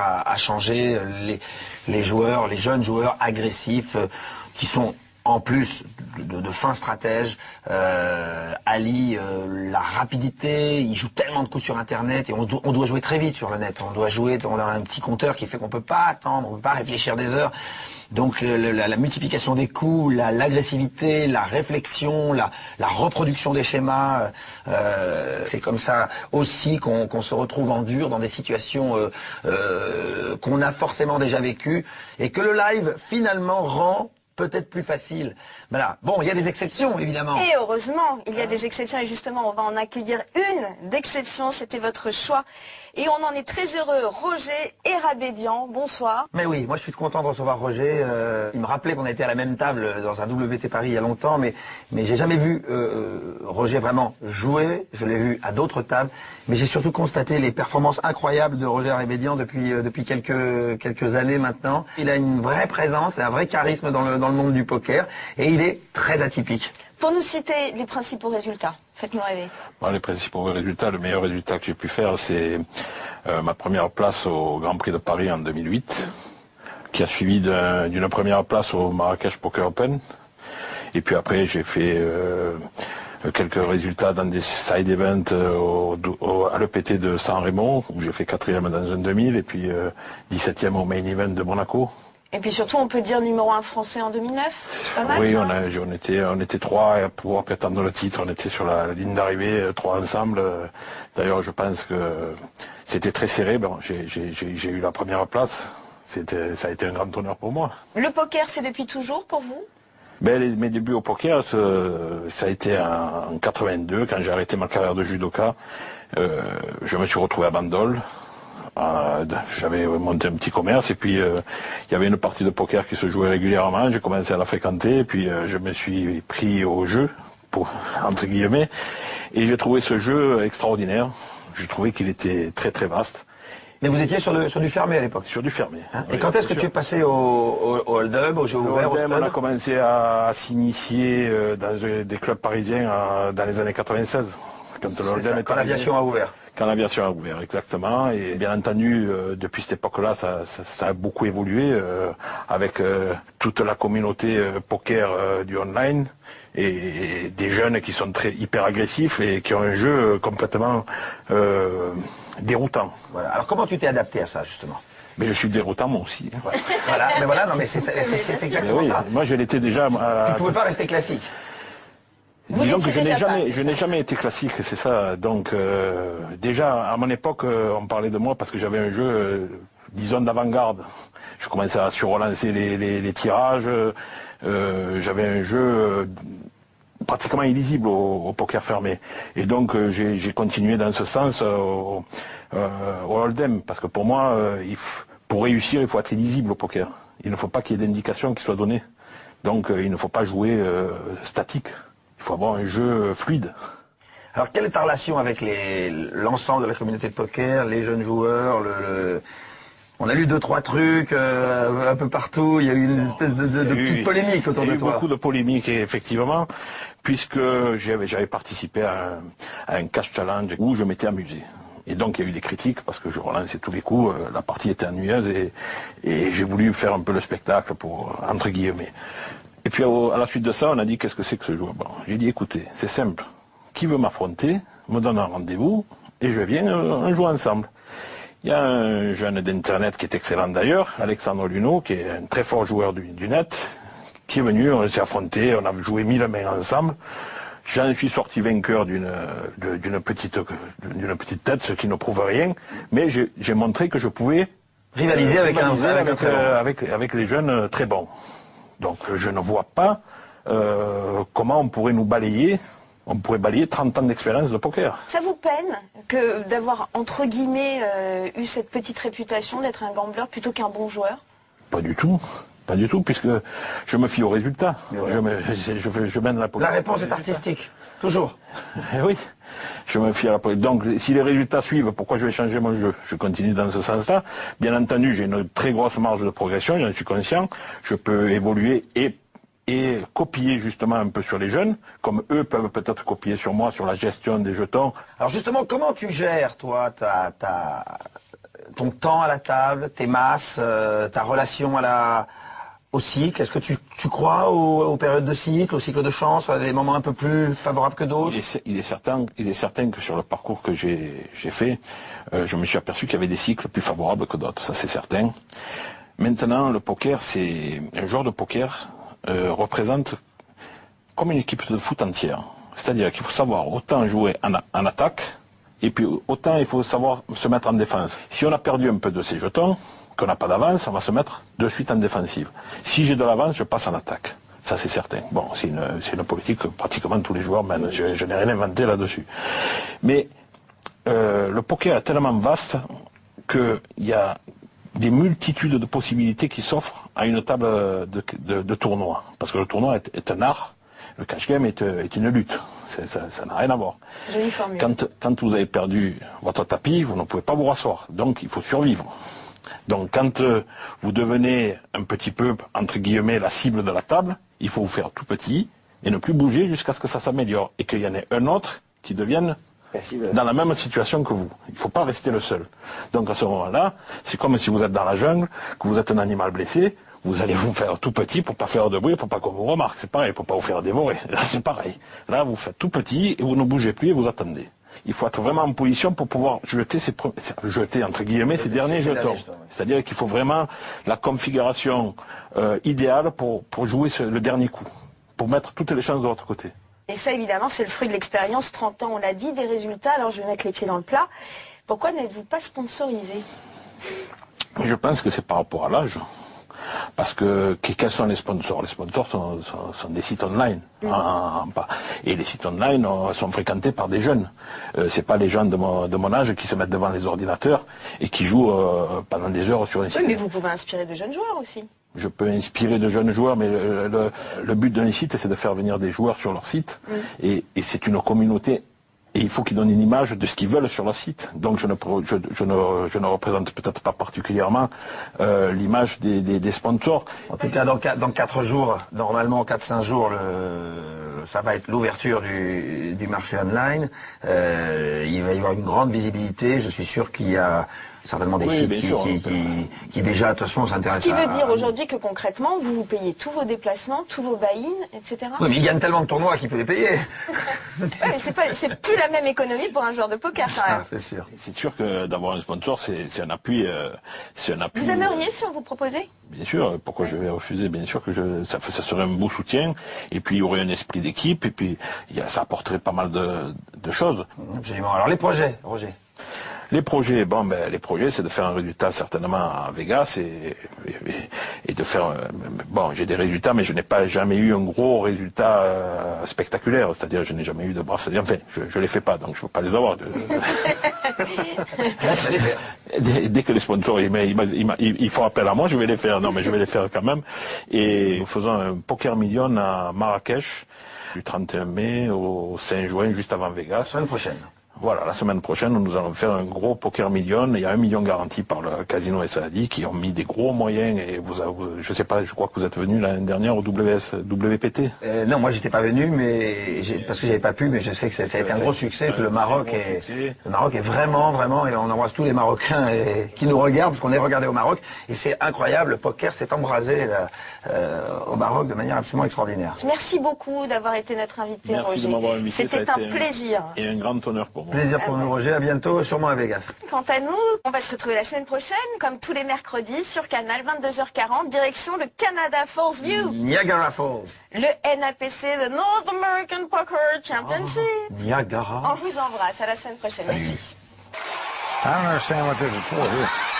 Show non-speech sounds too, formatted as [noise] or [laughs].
a changé les, joueurs, les jeunes joueurs agressifs euh, qui sont en plus de, fins stratèges, euh, euh, la rapidité, ils jouent tellement de coups sur Internet et on, do- on doit jouer très vite sur le net. On doit jouer, on a un petit compteur qui fait qu'on peut pas attendre, on peut pas réfléchir des heures. Donc la, multiplication des la- l'agressivité, la, réflexion, la, la reproduction des schémas, euh, c'est comme ça aussi qu'on se retrouve en dur dans des situations euh, euh, qu'on a forcément déjà vécues et que le live finalement rend peut-être plus facile. Voilà. Bon, il y a des exceptions évidemment. Et heureusement, il y a des exceptions et justement, on va en accueillir une d'exception. C'était votre choix. Et on en est très heureux. Roger Erabédian, bonsoir. Mais oui, moi je suis content de recevoir Roger. Euh, il me rappelait qu'on était à la même table dans un WT Paris il y a longtemps, mais mais j'ai jamais vu euh, Roger vraiment jouer. Je l'ai vu à d'autres tables, mais j'ai surtout constaté les performances incroyables de Roger Rebédian depuis euh, depuis quelques quelques années maintenant. Il a une vraie présence, il a un vrai charisme dans le dans le monde du poker, et il est très atypique. Pour nous citer les principaux résultats, faites-nous rêver. Bon, les principaux résultats, le meilleur résultat que j'ai pu faire, c'est euh, ma première place au Grand Prix de Paris en 2008, qui a suivi d'un- d'une première place au Marrakech Poker Open. Et puis après, j'ai fait euh, quelques résultats dans des side events euh, au, au- à l'EPT de San Remo, où j'ai fait quatrième dans un 2000, et puis euh, 17e au main event de Monaco. Et puis surtout, on peut dire numéro un français en 2009. C'est pas mal Oui, on, a, on était, on était trois à pouvoir prétendre le titre. On était sur la, ligne d'arrivée, euh, trois ensemble. D'ailleurs, je pense que c'était très serré. Bon, j'ai- eu la première place. Ça a été un grand honneur pour moi. Le poker, c'est depuis toujours pour vous? Ben, les- mes débuts au poker, ça, ça a été en, en 82, quand j'ai arrêté ma carrière de judoka. Euh, je me suis retrouvé à Bandol. Euh, J'avais monté un petit commerce et puis euh, il y avait une partie de poker qui se jouait régulièrement. J'ai commencé à la fréquenter et puis euh, je me suis pris au jeu, pour, [laughs] entre guillemets, et j'ai trouvé ce jeu extraordinaire. J'ai trouvé qu'il était très très vaste, Mais vous étiez sur le sur du fermé à l'époque. sur du fermé. hein et Oui, quand est-ce que tu es passé au, au, au hold-up, au jeu ouvert, au on a commencé à, à s'initier euh, dans des clubs parisiens dans les années 96. Quand l'aviation a ouvert. Quand l'aviation a ouvert, exactement. Et bien entendu, euh, depuis cette époque-là, ça, ça- ça a beaucoup évolué euh, avec euh, toute la communauté euh, poker euh, du online et, et des jeunes qui sont très hyper agressifs et qui ont un jeu euh, complètement euh, déroutant. Voilà. Alors comment tu t'es adapté à ça justement? Mais je suis déroutant moi aussi. hein. Voilà, mais voilà, non mais c'est c'est- c'est Mais exactement oui, ça. moi je l'étais déjà. à- Tu pouvais pas rester classique. Disons que je n'ai jamais, je n'ai jamais été classique, c'est ça. Donc euh, déjà à mon époque, euh, on parlait de moi parce que j'avais un jeu, euh, disons d'avant-garde. Je commençais à surrelancer les, les, les tirages. euh, j'avais un jeu euh, pratiquement illisible au, au poker fermé. Et donc j'ai j'ai continué dans ce sens au, euh, au hold'em parce que pour moi, il pour réussir, il faut être illisible au poker. Il ne faut pas qu'il y ait d'indications qui soient données. Donc il ne faut pas jouer euh, statique. Il faut avoir un jeu fluide. Alors quelle est ta relation avec l'ensemble de la communauté de poker, les jeunes joueurs, le, le- On a lu deux trois trucs euh, un peu partout. Il y a eu une espèce de, de, de eu- petite polémique autour il y a de eu toi. beaucoup de polémiques, effectivement, puisque j'avais participé à un, à un cash challenge où je m'étais amusé. Et donc il y a eu des critiques parce que je relançais tous les coups, euh, la partie était ennuyeuse et, et j'ai voulu faire un peu le spectacle pour entre guillemets. Et puis à la suite de ça, on a dit qu'est-ce que c'est que ce joueur Bon, J'ai dit écoutez, c'est simple. Qui veut m'affronter me donne un rendez-vous et je viens, euh, on joue ensemble. Il y a un jeune d'Internet qui est excellent d'ailleurs, Alexandre Luno, qui est un très fort joueur du, du net, qui est venu, on s'est affronté, on a joué mille mains ensemble. J'en suis sorti vainqueur d'une petite petite tête, ce qui ne prouve rien, mais j'ai montré que je pouvais Rivaliser avec un- rivaliser avec un très bon. euh, avec, avec les jeunes euh, très bons. Donc euh, je ne vois pas euh, comment on pourrait nous balayer, on pourrait balayer 30 ans d'expérience de poker. Ça vous peine que d'avoir, entre guillemets, euh, eu cette petite réputation d'être un gambler plutôt qu'un bon joueur? Pas du tout. Pas du tout, puisque je me fie au résultat. Je, me- je, mène la La politique. réponse est artistique, toujours. Eh [laughs] oui, je me fie à la politique. Donc, si les résultats suivent, pourquoi je vais changer mon jeu? Je continue dans ce sens-là. Bien entendu, j'ai une très grosse marge de progression, j'en suis conscient. Je peux évoluer et, et copier justement un peu sur les jeunes, comme eux peuvent peut-être copier sur moi sur la gestion des jetons. Alors justement, comment tu gères toi ta ta ton temps à la table, tes masses, euh, ta relation à la, au cycle Est-ce que tu, tu crois aux, périodes de cycle, au cycle de chance, à des moments un peu plus favorables que d'autres Il est, certain, il est certain que sur le parcours que j'ai fait, euh, je me suis aperçu qu'il y avait des cycles plus favorables que d'autres. Ça, c'est certain. Maintenant, le poker, c'est un joueur de poker euh, représente comme une équipe de foot entière. C'est-à-dire qu'il faut savoir autant jouer en, en attaque et puis autant il faut savoir se mettre en défense. Si on a perdu un peu de ses jetons, qu'on n'a pas d'avance, on va se mettre de suite en défensive. Si j'ai de l'avance, je passe en attaque. Ça c'est certain. Bon, c'est une, c'est une politique que pratiquement tous les joueurs mènent. Je, je n'ai rien inventé là-dessus. Mais euh, le poker est tellement vaste qu'il y a des multitudes de possibilités qui s'offrent à une table de, de- de tournoi. Parce que le tournoi est, est un art, le cash game est, est une lutte. C'est- Ça n'a rien à voir. Quand, quand vous avez perdu votre tapis, vous ne pouvez pas vous rasseoir. Donc il faut survivre. Donc quand euh, vous devenez un petit peu, entre guillemets, la cible de la table, il faut vous faire tout petit et ne plus bouger jusqu'à ce que ça s'améliore. Et qu'il y en ait un autre qui devienne dans la même situation que vous. Il ne faut pas rester le seul. Donc à ce moment-là, c'est comme si vous êtes dans la jungle, que vous êtes un animal blessé, vous allez vous faire tout petit pour pas faire de bruit, pour pas qu'on vous remarque. C'est pareil, pour pas vous faire dévorer. Là, c'est pareil. Là, vous faites tout petit et vous ne bougez plus et vous attendez. Il faut être vraiment en position pour pouvoir jeter ses jeter entre guillemets ses derniers jetons. C'est-à-dire qu'il faut vraiment la configuration euh, idéale pour, pour jouer ce- le dernier coup, pour mettre toutes les chances de votre côté. Et ça, évidemment, c'est le fruit de l'expérience. 30 ans, on l'a dit, des résultats. Alors, je vais mettre les pieds dans le plat. Pourquoi n'êtes-vous pas sponsorisé? Je pense que c'est par rapport à l'âge. Parce que que- quels sont les sponsors? Les sponsors sont, sont- sont des sites online. Mm. en- en- pas- et les sites online euh, sont fréquentés par des jeunes. Euh, c'est pas les gens de mon, de mon âge qui se mettent devant les ordinateurs et qui jouent euh, pendant des heures sur un site. Oui, mais vous pouvez inspirer de jeunes joueurs aussi. Je peux inspirer de jeunes joueurs, mais le, le- le but d'un site, c'est de faire venir des joueurs sur leur site. Et, et c'est une communauté. Et il faut qu'ils donnent une image de ce qu'ils veulent sur leur site. Donc je ne, je, ne, je ne représente peut-être pas particulièrement euh, l'image des, des- des sponsors. En tout cas, dans, dans 4 jours, normalement 4-5 jours, le, ça va être l'ouverture du, du marché online. Euh, il va y avoir une grande visibilité. Je suis sûr qu'il y a certainement des Oui, sites bien qui, sûr. qui, qui- qui déjà, de toute façon, Ce s'intéressent qui à... veut dire aujourd'hui que concrètement, vous vous payez tous vos déplacements, tous vos buy-in, etc. Oui, mais il gagne tellement de tournois qu'il peut les payer. Ouais, c'est pas, c'est plus la même économie pour un joueur de poker quand Ah, même. c'est sûr. C'est sûr que d'avoir un sponsor, c'est c'est un appui. euh, c'est un appui. Vous aimeriez si on vous proposait? Bien sûr, pourquoi je vais refuser? Bien sûr que je, ça, ça serait un beau soutien, et puis il y aurait un esprit d'équipe, et puis il y a- ça apporterait pas mal de, de choses. Absolument. Alors les projets, Roger? Les projets, bon, ben, les projets, c'est de faire un résultat certainement à Vegas et, de faire. Bon, j'ai des résultats, mais je n'ai pas jamais eu un gros résultat euh, spectaculaire. C'est-à-dire, je n'ai jamais eu de bracelet. Enfin, je, je les fais pas, donc je peux pas les avoir. [laughs] dès, que les sponsors ils font appel à moi, je vais les faire. Non, mais je vais les faire quand même. Et nous faisons un poker million à Marrakech du 31 mai au 5 juin, juste avant Vegas. La semaine prochaine. Voilà, la semaine prochaine, nous allons faire un gros poker million. Il y a un million garanti par le Casino SAD qui ont mis des gros moyens. Et vous, avez- je sais pas, je crois que vous êtes venu l'année dernière au WS, WPT. Euh, non, moi j'étais pas venu, mais j'ai- parce que j'avais pas pu, mais je sais que ça, ça a été un gros succès, que le Maroc est, succès. le Maroc est vraiment, vraiment, et on embrasse tous les Marocains et- qui nous regardent, parce qu'on est regardé au Maroc, et c'est incroyable, le poker s'est embrasé là, euh, au Maroc de manière absolument extraordinaire. Merci beaucoup d'avoir été notre invité, Merci Roger. de m'avoir invité. ça a C'était un été plaisir. Et un grand honneur pour moi. Plaisir pour nous, Roger, à bientôt, sûrement à Vegas. Quant à nous, on va se retrouver la semaine prochaine, comme tous les mercredis, sur Canal 22h40, direction le Canada Falls View, Niagara Falls. le NAPC, le North American Poker Championship. Niagara. On vous embrasse, à la semaine prochaine. Merci. I don't understand what this is for here.